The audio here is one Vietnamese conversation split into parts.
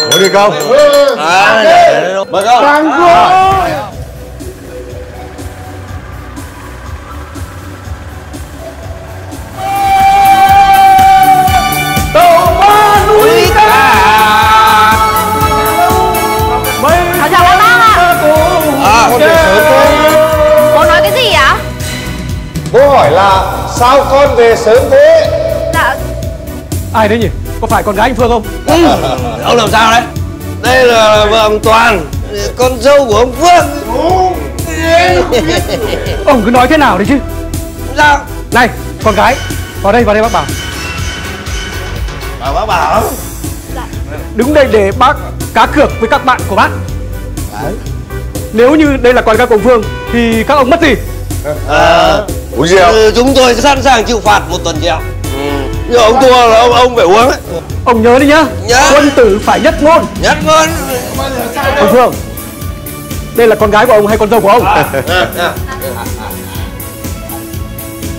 Muốn đi không? À, Mời không? Cô À, cái gì ạ? Bố hỏi là sao con về sớm thế? Dạ Ai đấy nhỉ? Có phải con gái anh Phương không? ông làm sao đấy? Đây là vợ ông Toàn, con dâu của ông Phương. Ông cứ nói thế nào đấy chứ Sao? Này con gái Vào đây vào đây bác bảo Bảo bác bảo. Đứng đây để bác cá cược với các bạn của bác Nếu như đây là con gái của ông Phương Thì các ông mất gì? À, Uống rượu ừ, chúng tôi sẵn sàng chịu phạt một tuần treo. Nhưng ông thua là ông ông phải uống ấy. Ông nhớ đi nhá Nhớ. Quân tử phải nhất ngôn Nhất ngon. Ông Phương Đây là con gái của ông hay con dâu của ông?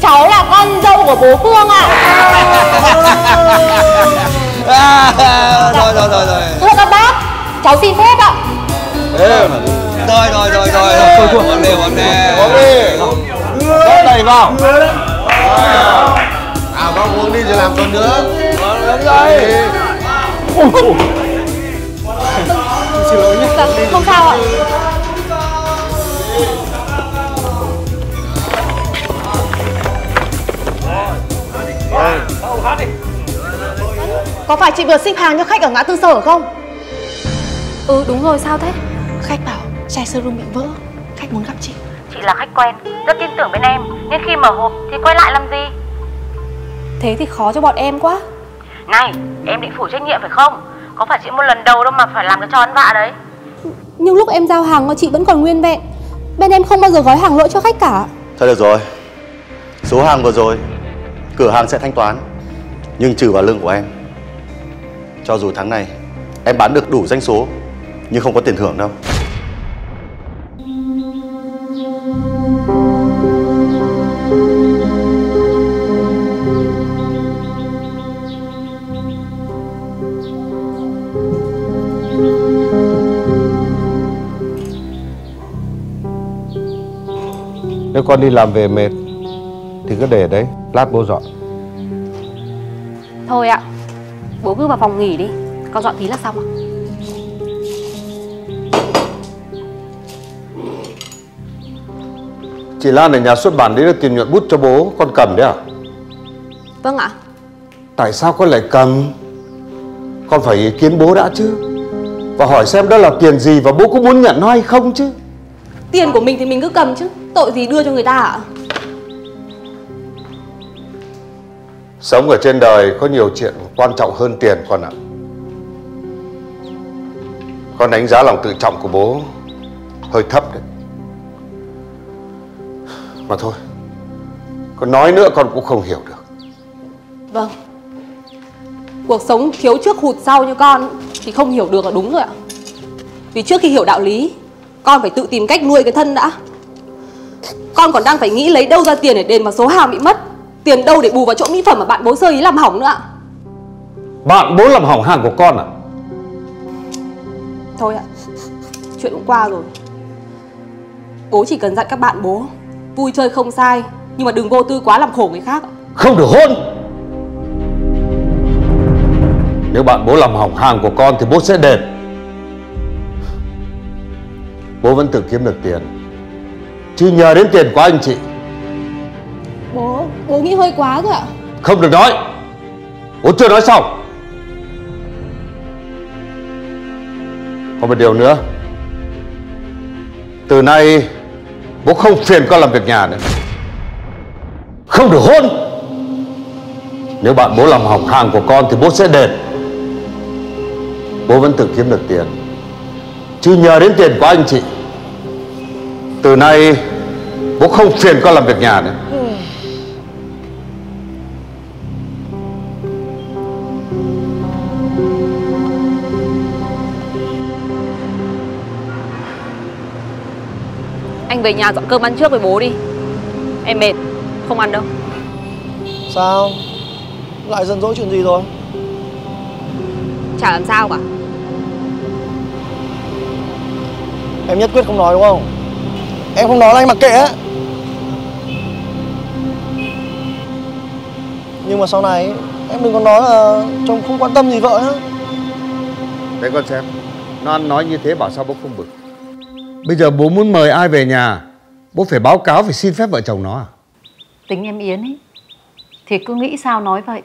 Cháu là con dâu của bố Phương ạ À, rồi rồi rồi rồi. Thưa các bác Cháu xin phép ạ Rồi rồi rồi rồi. Thôi, thua. Uống đi đi. Uống đi Vào À con uống đi rồi làm tuần nữa Uống rồi. Dạ, không sao ạ Có phải chị vừa ship hàng cho khách ở ngã tư sở không? Ừ đúng rồi sao thế? Khách bảo xe showroom bị vỡ Khách muốn gặp chị Chị là khách quen, rất tin tưởng bên em Nên khi mở hộp thì quay lại làm gì Thế thì khó cho bọn em quá. Này, em định phủ trách nhiệm phải không? Có phải chị một lần đầu đâu mà phải làm cái trò ăn vạ đấy? Nhưng lúc em giao hàng mà chị vẫn còn nguyên vẹn. Bên em không bao giờ gói hàng lỗi cho khách cả. Thôi được rồi. Số hàng vừa rồi Cửa hàng sẽ thanh toán. Nhưng trừ vào lương của em Cho dù tháng này Em bán được đủ doanh số Nhưng không có tiền thưởng đâu Nếu con đi làm về mệt Thì cứ để đấy. Lát bố dọn. Thôi ạ Bố cứ vào phòng nghỉ đi. Con dọn tí là xong ạ. Chị Lan ở nhà xuất bản đấy là tiền nhuận bút cho bố Con cầm đấy à? Vâng ạ. Tại sao con lại cầm? Con phải ý kiến bố đã chứ. Và hỏi xem đó là tiền gì Và bố có muốn nhận nó hay không chứ? Tiền của mình thì mình cứ cầm chứ Tội gì đưa cho người ta ạ? Sống ở trên đời có nhiều chuyện quan trọng hơn tiền con ạ. Con đánh giá lòng tự trọng của bố hơi thấp đấy. Mà thôi Con nói nữa con cũng không hiểu được. Vâng. Cuộc sống thiếu trước hụt sau như con Thì không hiểu được là đúng rồi ạ. Vì trước khi hiểu đạo lý Con phải tự tìm cách nuôi cái thân đã Con còn đang phải nghĩ lấy đâu ra tiền để đền vào số hàng bị mất. Tiền đâu để bù vào chỗ mỹ phẩm mà bạn bố sơ ý làm hỏng nữa ạ. Bạn bố làm hỏng hàng của con à? Thôi ạ Chuyện cũng qua rồi. Bố chỉ cần dặn các bạn bố Vui chơi không sai Nhưng mà đừng vô tư quá làm khổ người khác. Không được hôn. Nếu bạn bố làm hỏng hàng của con Thì bố sẽ đền. Bố vẫn tự kiếm được tiền Chứ nhờ đến tiền của anh chị. Bố, bố nghĩ hơi quá rồi ạ. Không được nói. Bố chưa nói xong. Còn một điều nữa. Từ nay Bố không phiền con làm việc nhà nữa. Không được hôn. Nếu bạn bố làm hỏng hàng của con Thì bố sẽ đền. Bố vẫn tự kiếm được tiền. Chứ nhờ đến tiền của anh chị Từ nay Bố không phiền con làm việc nhà nữa. Anh về nhà dọn cơm ăn trước với bố đi. Em mệt Không ăn đâu. Sao? Lại giận dỗi chuyện gì rồi? Chả làm sao cả. Em nhất quyết không nói đúng không Em không nói là anh mặc kệ á. Nhưng mà sau này Em đừng có nói là chồng không quan tâm gì vợ nhá. Đấy con xem Nó ăn nói như thế bảo sao bố không bực? Bây giờ bố muốn mời ai về nhà Bố phải báo cáo phải xin phép vợ chồng nó à? Tính em Yến ấy Thì cứ nghĩ sao nói vậy.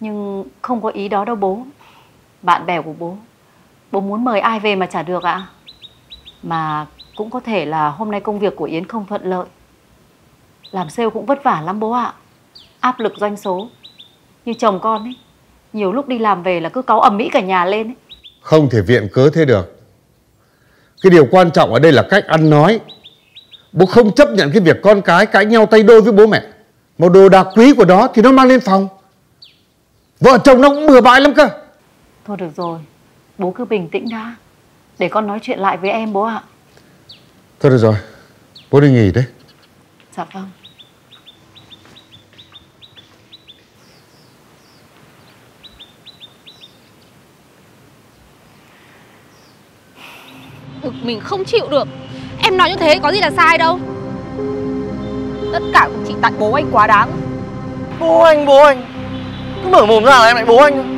Nhưng không có ý đó đâu bố. Bạn bè của bố Bố muốn mời ai về mà chả được ạ. Mà cũng có thể là hôm nay công việc của Yến không thuận lợi. Làm sale cũng vất vả lắm bố ạ. Áp lực doanh số. Như chồng con ấy Nhiều lúc đi làm về là cứ cáu ầm ĩ cả nhà lên ấy. Không thể viện cớ thế được. Cái điều quan trọng ở đây là cách ăn nói. Bố không chấp nhận cái việc con cái cãi nhau tay đôi với bố mẹ. Một đồ đạc quý của đó thì nó mang lên phòng. Vợ chồng nó cũng bừa bãi lắm cơ. Thôi được rồi Bố cứ bình tĩnh đã. Để con nói chuyện lại với em bố ạ Thôi được rồi. Bố đi nghỉ đấy Dạ vâng. Bực mình không chịu được. Em nói như thế có gì là sai đâu. Tất cả cũng chỉ tại bố anh quá đáng. Bố anh bố anh. Cứ mở mồm ra là em lại bố anh